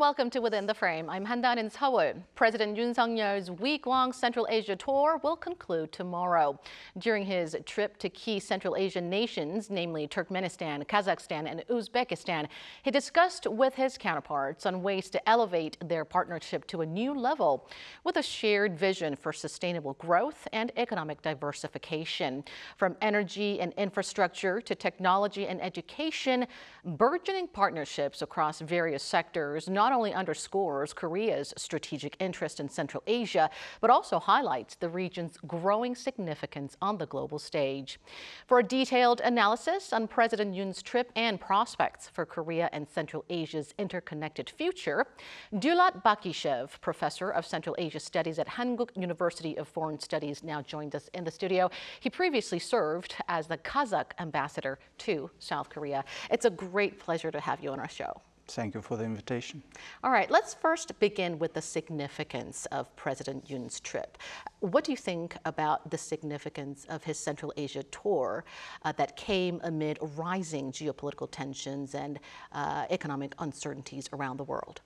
welcome to Within the Frame. I'm Han Da-eun in Seoul. President Yoon Suk-yeol's week-long Central Asia tour will conclude tomorrow. During his trip to key Central Asian nations, namely Turkmenistan, Kazakhstan, and Uzbekistan, he discussed with his counterparts on ways to elevate their partnership to a new level with a shared vision for sustainable growth and economic diversification. From energy and infrastructure to technology and education, burgeoning partnerships across various sectors not only underscores Korea's strategic interest in Central Asia, but also highlights the region's growing significance on the global stage. For a detailed analysis on President Yoon's trip and prospects for Korea and Central Asia's interconnected future, Dulat Bakishev, professor of Central Asia Studies at Hankuk University of Foreign Studies, now joined us in the studio. He previously served as the Kazakh ambassador to South Korea. It's a great pleasure to have you on our show. Thank you for the invitation. All right, let's first begin with the significance of President Yoon's trip. What do you think about the significance of his Central Asia tour uh, that came amid rising geopolitical tensions and uh, economic uncertainties around the world?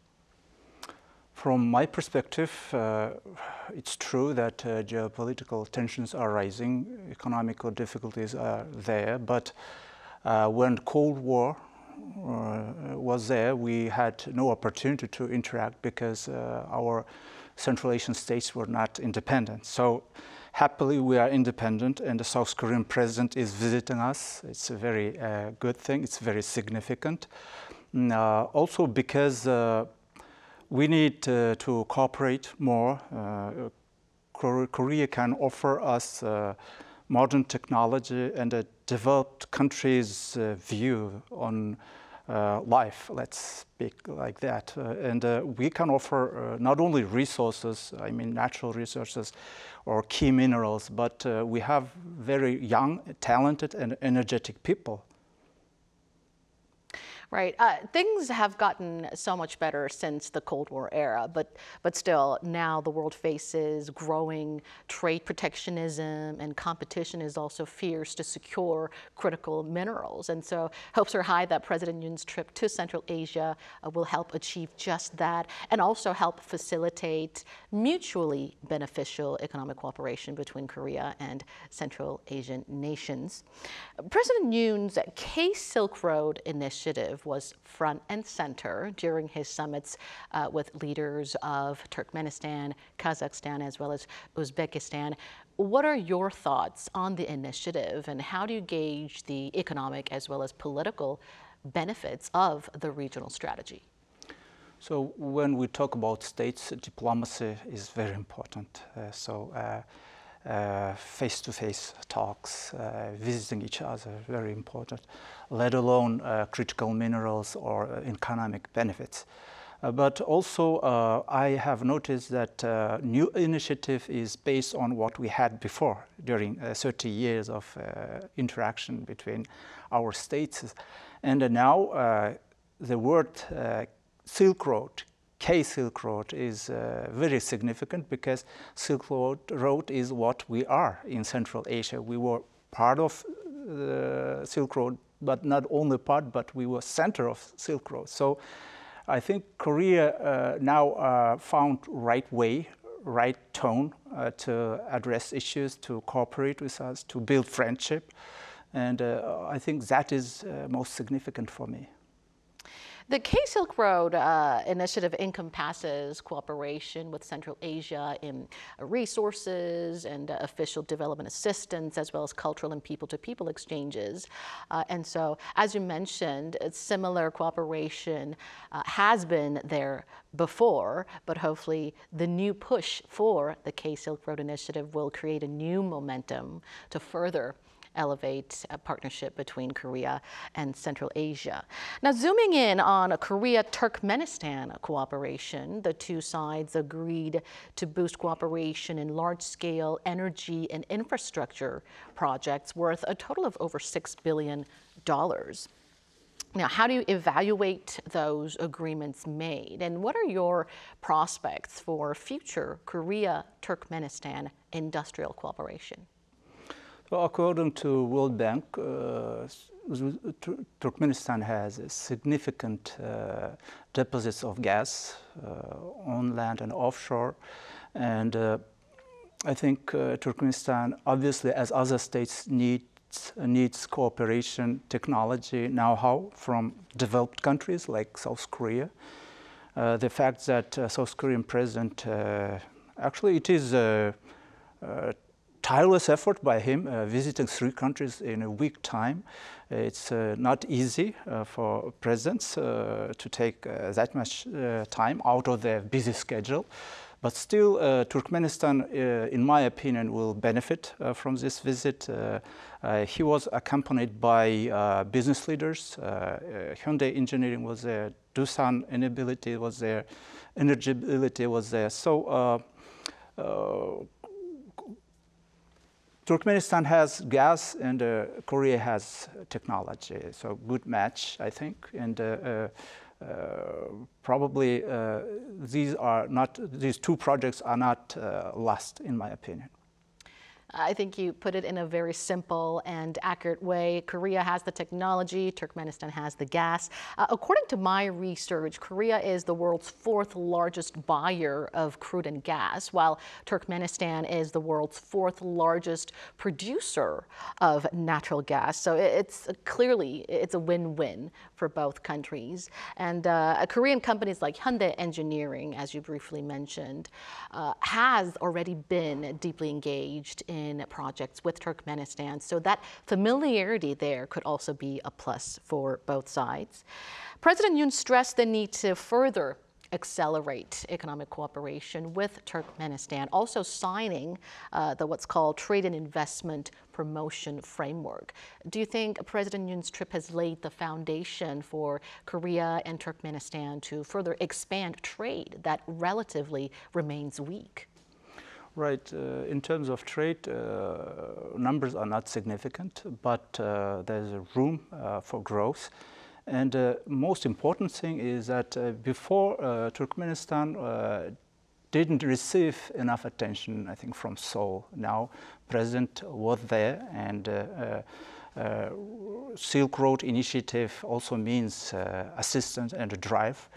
From my perspective, uh, it's true that uh, geopolitical tensions are rising, economical difficulties are there, but uh, when Cold War was there, we had no opportunity to interact because uh, our Central Asian states were not independent. So happily we are independent and the South Korean president is visiting us. It's a very uh, good thing. It's very significant. Uh, also because uh, we need uh, to cooperate more. Korea can offer us modern technology and a developed country's uh, view on uh, life, let's speak like that. Uh, and uh, we can offer uh, not only resources, I mean natural resources or key minerals, but uh, we have very young, talented and energetic people Right. Uh, things have gotten so much better since the Cold War era, but but still now the world faces growing trade protectionism and competition is also fierce to secure critical minerals. And so hopes are high that President Yoon's trip to Central Asia uh, will help achieve just that and also help facilitate mutually beneficial economic cooperation between Korea and Central Asian nations. President Yoon's K Silk Road initiative was front and center during his summits uh, with leaders of Turkmenistan, Kazakhstan, as well as Uzbekistan. What are your thoughts on the initiative and how do you gauge the economic as well as political benefits of the regional strategy? So when we talk about states, diplomacy is very important. Uh, so uh, uh, face-to-face talks, uh, visiting each other, very important, let alone uh, critical minerals or uh, economic benefits. Uh, but also, uh, I have noticed that new initiative is based on what we had before during 30 years of interaction between our states. And now the word Silk Road K Silk Road is uh, very significant because Silk Road, Road is what we are in Central Asia. We were part of the Silk Road, but not only part, but we were center of Silk Road. So I think Korea uh, now uh, found right way, right tone uh, to address issues, to cooperate with us, to build friendship. And uh, I think that is uh, most significant for me. The K Silk Road uh, initiative encompasses cooperation with Central Asia in resources and uh, official development assistance, as well as cultural and people to people exchanges. Uh, and so, as you mentioned, similar cooperation uh, has been there before, but hopefully the new push for the K Silk Road initiative will create a new momentum to further elevate a partnership between Korea and Central Asia. Now, zooming in on a Korea-Turkmenistan cooperation, the two sides agreed to boost cooperation in large-scale energy and infrastructure projects worth a total of over $6 billion. Now, how do you evaluate those agreements made? And what are your prospects for future Korea Turkmenistan industrial cooperation? So according to World Bank, uh, Turkmenistan has significant uh, deposits of gas uh, on land and offshore. And uh, I think uh, Turkmenistan, obviously, as other states, needs, needs cooperation, technology, know-how from developed countries like South Korea. Uh, the fact that South Korean president, actually, it is tireless effort by him, uh, visiting three countries in a week time. It's uh, not easy uh, for presidents uh, to take uh, that much uh, time out of their busy schedule. But still, Turkmenistan, in my opinion, will benefit from this visit. he was accompanied by business leaders. Hyundai Engineering was there. Doosan Enerbility was there. Enerbility was there. So Turkmenistan has gas and uh, Korea has technology. So good match, I think. And uh, uh, uh probably uh, these are not, these two projects are not uh, lost in my opinion. I think you put it in a very simple and accurate way. Korea has the technology, Turkmenistan has the gas. Uh, according to my research, Korea is the world's fourth largest buyer of crude and gas, while Turkmenistan is the world's fourth largest producer of natural gas. So it's clearly it's a win-win for both countries. And uh, Korean companies like Hyundai Engineering, as you briefly mentioned, uh, has already been deeply engaged in in projects with Turkmenistan. So that familiarity there could also be a plus for both sides. President Yoon stressed the need to further accelerate economic cooperation with Turkmenistan, also signing uh, the what's called Trade and Investment Promotion Framework. Do you think President Yoon's trip has laid the foundation for Korea and Turkmenistan to further expand trade that relatively remains weak? Right. Uh, in terms of trade, uh, numbers are not significant, but uh, there's room uh, for growth. And the uh, most important thing is that uh, before Turkmenistan didn't receive enough attention, I think, from Seoul. Now, President was there, and Silk Road Initiative also means assistance and drive.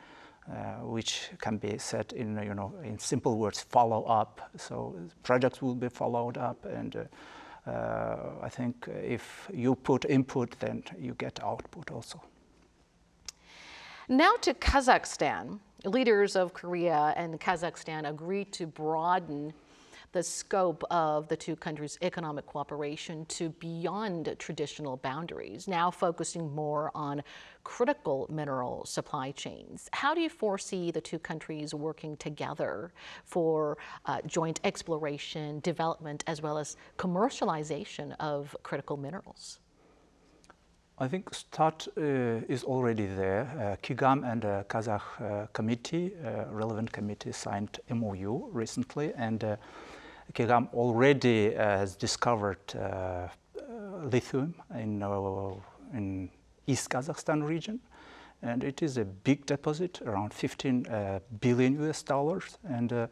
Uh, which can be said in you know in simple words follow up. So projects will be followed up and uh, uh, I think if you put input then you get output also. Now to Kazakhstan. Leaders of Korea and Kazakhstan agreed to broaden the scope of the two countries' economic cooperation to beyond traditional boundaries, now focusing more on critical mineral supply chains. How do you foresee the two countries working together for uh, joint exploration, development, as well as commercialization of critical minerals? I think START uh, is already there. Uh, KIGAM and uh, Kazakh uh, committee, uh, relevant committee, signed MOU recently, and uh, KIGAM already uh, has discovered uh, uh, lithium in, in East Kazakhstan region. And it is a big deposit, around 15 billion US dollars. And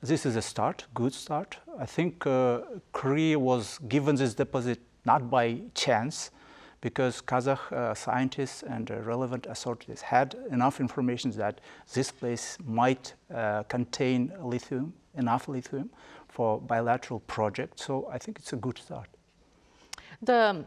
this is a start, good start. I think uh, Korea was given this deposit not by chance, because Kazakh uh, scientists and uh, relevant authorities had enough information that this place might contain lithium, enough lithium for bilateral projects. So I think it's a good start. The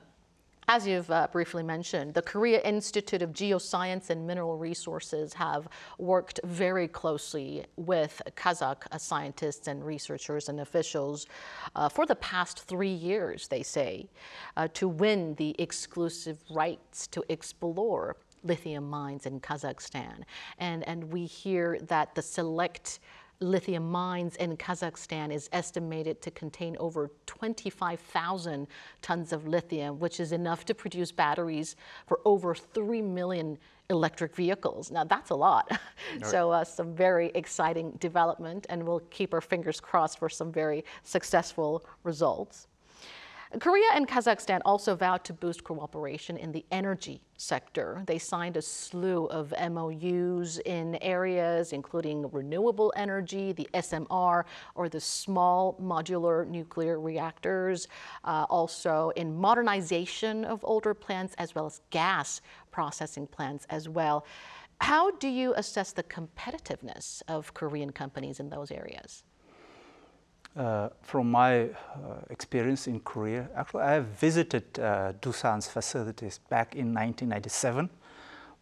as you've uh, briefly mentioned, the Korea Institute of Geoscience and Mineral Resources have worked very closely with Kazakh scientists and researchers and officials uh, for the past three years, they say, uh, to win the exclusive rights to explore lithium mines in Kazakhstan. And, and we hear that the select lithium mines in Kazakhstan is estimated to contain over 25,000 tons of lithium, which is enough to produce batteries for over 3 million electric vehicles. Now that's a lot. Right. so uh, some very exciting development and we'll keep our fingers crossed for some very successful results. Korea and Kazakhstan also vowed to boost cooperation in the energy sector. They signed a slew of MOUs in areas including renewable energy, the SMR, or the small modular nuclear reactors, uh, also in modernization of older plants as well as gas processing plants as well. How do you assess the competitiveness of Korean companies in those areas? Uh, from my uh, experience in Korea, actually I have visited uh, facilities back in 1997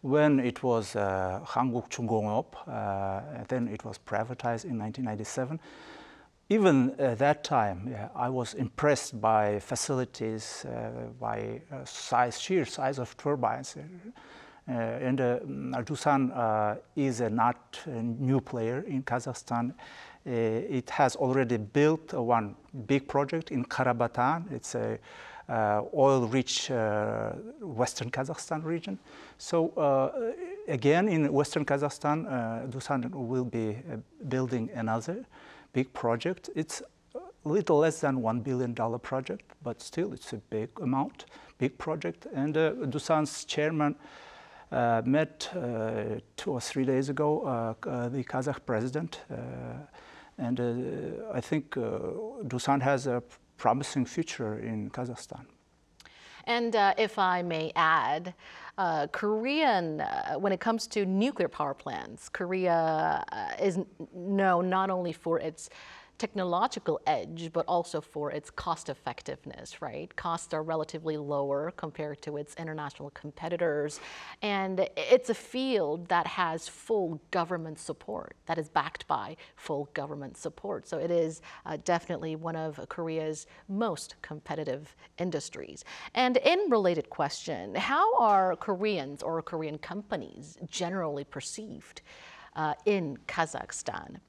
when it was uh, Hankook uh, then it was privatized in 1997. Even at that time, yeah, I was impressed by facilities, uh, by size, sheer size of turbines. and Doosan is a not a new player in Kazakhstan uh, it has already built one big project in Karabatan. It's a uh, oil-rich uh, western Kazakhstan region. So uh, again, in western Kazakhstan, uh, Doosan will be uh, building another big project. It's a little less than $1 billion project, but still it's a big amount, big project. And uh, Doosan's chairman met two or three days ago the Kazakh president, and uh, I think uh, Doosan has a promising future in Kazakhstan. And uh, if I may add, uh, Korean, uh, when it comes to nuclear power plants, Korea uh, is known not only for its technological edge, but also for its cost effectiveness, right? Costs are relatively lower compared to its international competitors. And it's a field that has full government support, that is backed by full government support. So it is uh, definitely one of Korea's most competitive industries. And in related question, how are Koreans or Korean companies generally perceived uh, in Kazakhstan?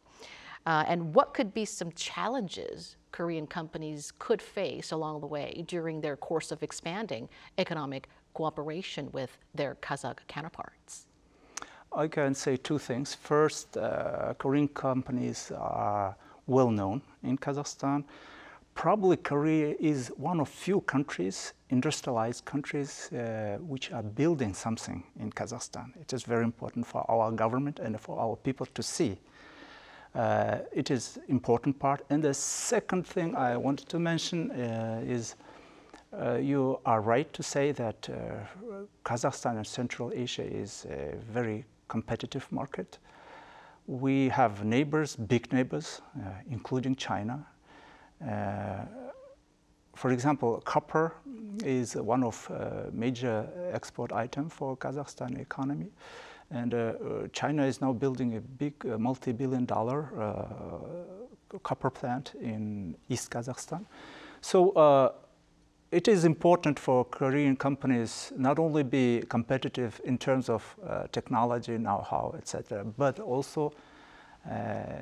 Uh, and what could be some challenges Korean companies could face along the way during their course of expanding economic cooperation with their Kazakh counterparts? I can say two things. First, uh, Korean companies are well known in Kazakhstan. Probably Korea is one of few countries, industrialized countries, uh, which are building something in Kazakhstan. It is very important for our government and for our people to see uh, it is important part. And the second thing I wanted to mention uh, is uh, you are right to say that uh, Kazakhstan and Central Asia is a very competitive market. We have neighbors, big neighbors, uh, including China. Uh, for example, copper is one of major export item for Kazakhstan economy. And uh, uh, China is now building a big uh, multi-billion dollar copper plant in East Kazakhstan. So it is important for Korean companies not only be competitive in terms of uh, technology, know-how, etc., but also uh,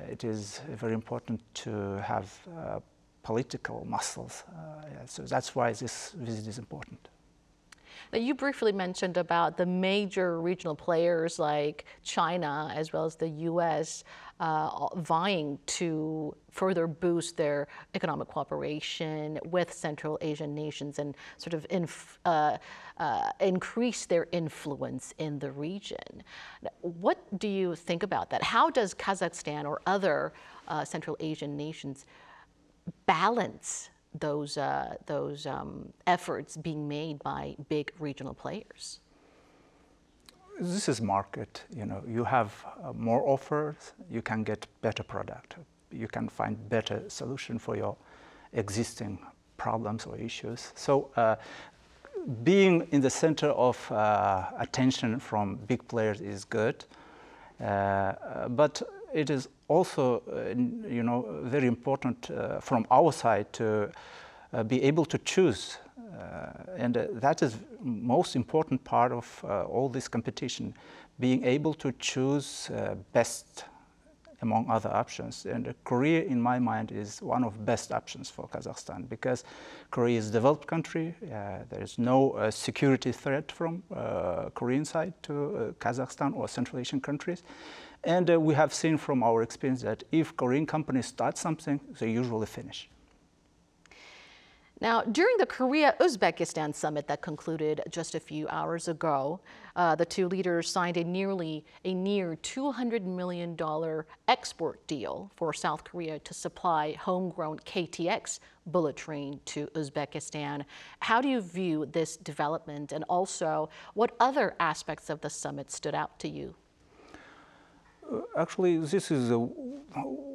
it is very important to have uh, political muscles. Yeah, so that's why this visit is important. Now, you briefly mentioned about the major regional players like China as well as the U.S. Uh, vying to further boost their economic cooperation with Central Asian nations and sort of uh, uh, increase their influence in the region. What do you think about that? How does Kazakhstan or other uh, Central Asian nations balance those, uh, those um, efforts being made by big regional players? This is market. You know, you have uh, more offers, you can get better product, you can find better solution for your existing problems or issues. So, uh, being in the center of uh, attention from big players is good, uh, but it is also, uh, you know, very important uh, from our side to uh, be able to choose. and that is most important part of all this competition, being able to choose best among other options. And Korea, in my mind, is one of best options for Kazakhstan because Korea is a developed country. Uh, there is no uh, security threat from uh, Korean side to Kazakhstan or Central Asian countries. And uh, we have seen from our experience that if Korean companies start something, they usually finish. Now, during the Korea Uzbekistan summit that concluded just a few hours ago, uh, the two leaders signed a nearly a near $200 million export deal for South Korea to supply homegrown KTX bullet train to Uzbekistan. How do you view this development, and also what other aspects of the summit stood out to you? Uh, actually, this is a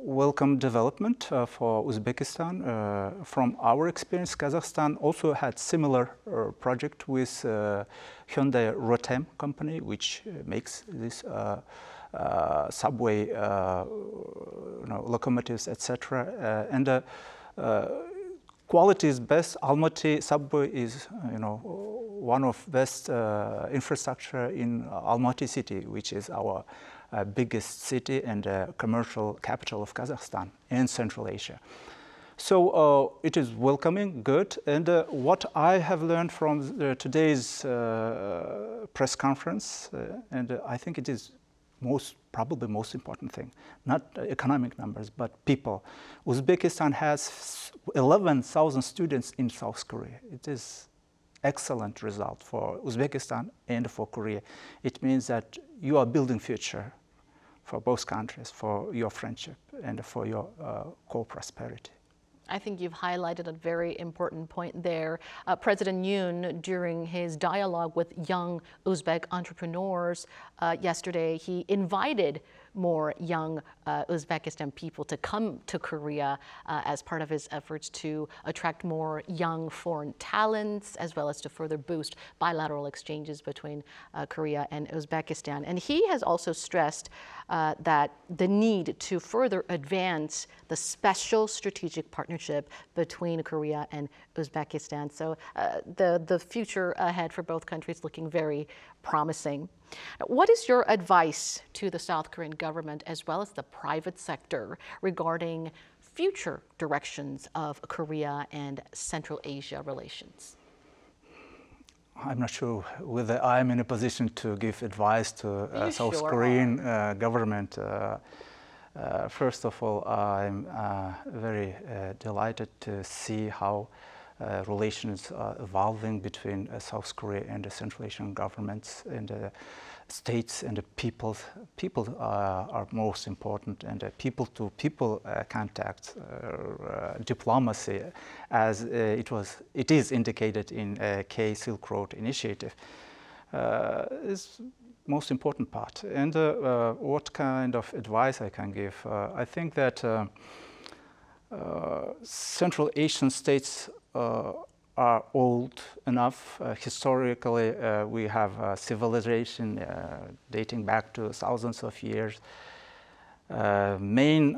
welcome development uh, for Uzbekistan. Uh, from our experience, Kazakhstan also had similar uh, project with uh, Hyundai Rotem company, which uh, makes this subway you know, locomotives, etc. and quality is best. Almaty subway is, you know, one of best infrastructure in Almaty city, which is our uh, biggest city and uh, commercial capital of Kazakhstan in Central Asia. So uh, it is welcoming, good. And uh, what I have learned from the, today's uh, press conference, uh, and I think it is most probably most important thing, not economic numbers, but people. Uzbekistan has 11,000 students in South Korea. It is excellent result for Uzbekistan and for Korea. It means that you are building future for both countries, for your friendship and for your uh, co-prosperity. I think you've highlighted a very important point there. Uh, President Yoon, during his dialogue with young Uzbek entrepreneurs uh, yesterday, he invited more young uh, Uzbekistan people to come to Korea uh, as part of his efforts to attract more young foreign talents, as well as to further boost bilateral exchanges between uh, Korea and Uzbekistan. And he has also stressed uh, that the need to further advance the special strategic partnership between Korea and Uzbekistan. So uh, the, the future ahead for both countries looking very promising. What is your advice to the South Korean government as well as the private sector regarding future directions of Korea and Central Asia relations? I'm not sure whether I'm in a position to give advice to uh, South sure Korean uh, government. Uh, uh, first of all, I'm uh, very uh, delighted to see how uh, relations are evolving between uh, South Korea and the Central Asian governments and the states and the people. People are most important and people-to-people -people, contact, diplomacy, as it was, it is indicated in K Silk Road Initiative, is most important part. And uh, uh, what kind of advice I can give? Uh, I think that Central Asian states uh, are old enough. Uh, historically, uh, we have a civilization dating back to thousands of years. main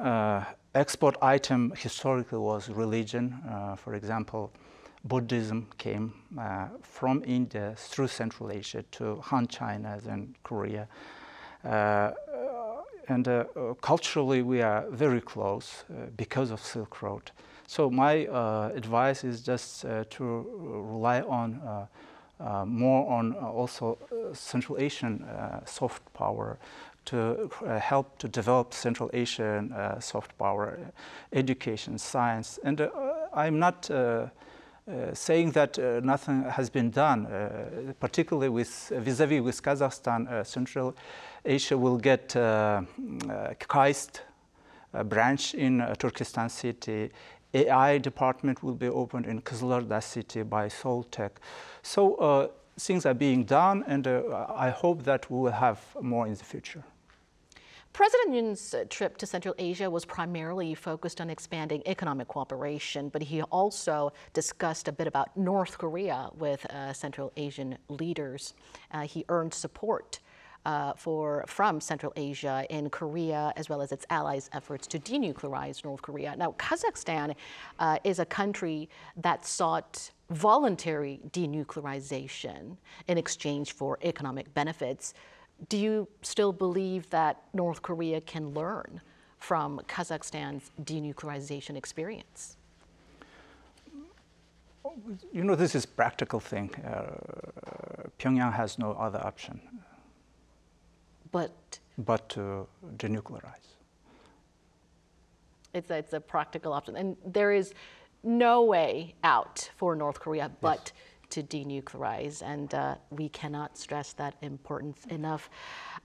export item historically was religion. for example, Buddhism came uh, from India through Central Asia to Han China and Korea. Uh, and uh, culturally, we are very close because of Silk Road. So my uh, advice is just uh, to rely on uh, uh more on uh, also uh, Central Asian soft power to help to develop Central Asian soft power, education, science. And I'm not uh, saying that uh, nothing has been done, uh, particularly with vis-a-vis -vis with Kazakhstan, Central Asia will get KAIST branch in Turkestan city. AI department will be opened in Kyzylorda city by Soltech. So uh, things are being done, and uh, I hope that we will have more in the future. President Yoon's trip to Central Asia was primarily focused on expanding economic cooperation, but he also discussed a bit about North Korea with uh, Central Asian leaders. Uh, he earned support uh, for, from Central Asia in Korea, as well as its allies' efforts to denuclearize North Korea. Now, Kazakhstan uh, is a country that sought voluntary denuclearization in exchange for economic benefits. Do you still believe that North Korea can learn from Kazakhstan's denuclearization experience? You know, this is practical thing. Uh, Pyongyang has no other option but but to denuclearize. It's a, it's a practical option, and there is no way out for North Korea but to denuclearize, and uh, we cannot stress that importance enough.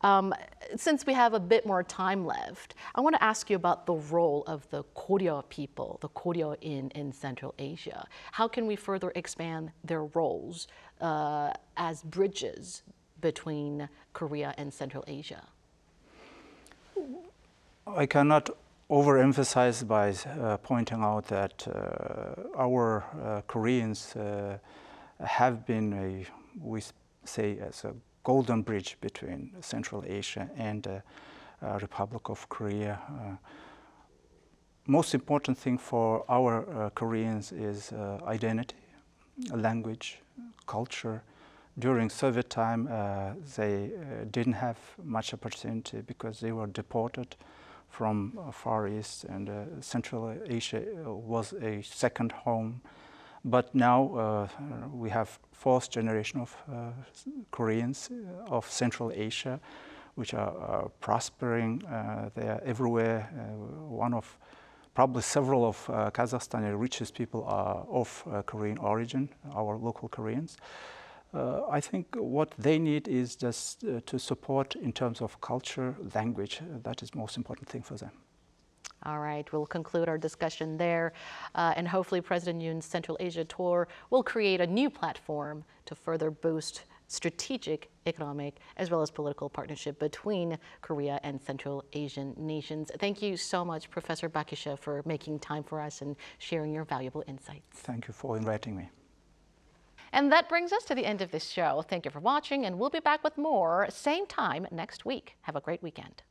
Um, since we have a bit more time left, I want to ask you about the role of the Koryo people, the Koryo in, in Central Asia. How can we further expand their roles uh, as bridges between Korea and Central Asia? I cannot overemphasize by uh, pointing out that uh, our uh, Koreans uh, have been a, we say, as a golden bridge between Central Asia and the uh, Republic of Korea. Uh, most important thing for our uh, Koreans is uh, identity, language, culture. During Soviet time, uh, they uh, didn't have much opportunity because they were deported from Far East and Central Asia was a second home but now uh, we have fourth generation of uh, Koreans uh, of Central Asia, which are prospering. they are everywhere. one of probably several of uh, Kazakhstan's richest people are of uh, Korean origin, our local Koreans. Uh, I think what they need is just to support in terms of culture, language. that is most important thing for them. All right, we'll conclude our discussion there. Uh, and hopefully President Yoon's Central Asia tour will create a new platform to further boost strategic, economic, as well as political partnership between Korea and Central Asian nations. Thank you so much, Professor Bakishev, for making time for us and sharing your valuable insights. Thank you for inviting me. And that brings us to the end of this show. Thank you for watching, and we'll be back with more same time next week. Have a great weekend.